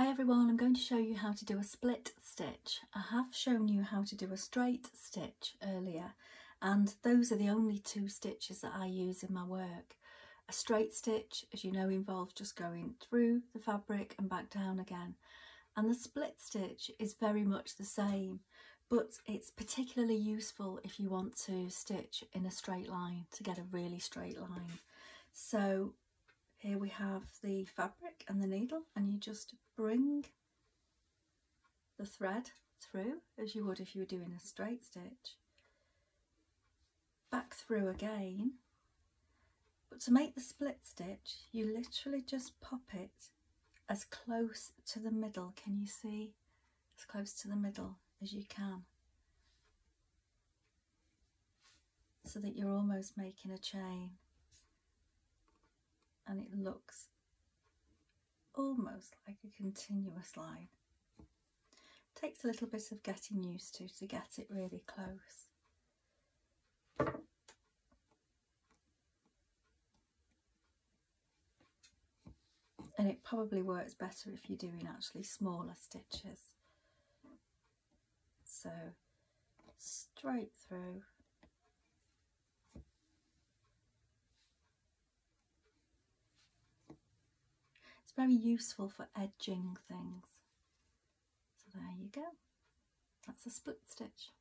Hi everyone, I'm going to show you how to do a split stitch. I have shown you how to do a straight stitch earlier and those are the only two stitches that I use in my work. A straight stitch, as you know, involves just going through the fabric and back down again. And the split stitch is very much the same, but it's particularly useful if you want to stitch in a straight line to get a really straight line. So here we have the fabric and the needle and you just bring the thread through as you would if you were doing a straight stitch back through again. But to make the split stitch you literally just pop it as close to the middle. Can you see? As close to the middle as you can. So that you're almost making a chain and it looks almost like a continuous line. Takes a little bit of getting used to to get it really close. And it probably works better if you're doing actually smaller stitches. So straight through It's very useful for edging things. So there you go. That's a split stitch.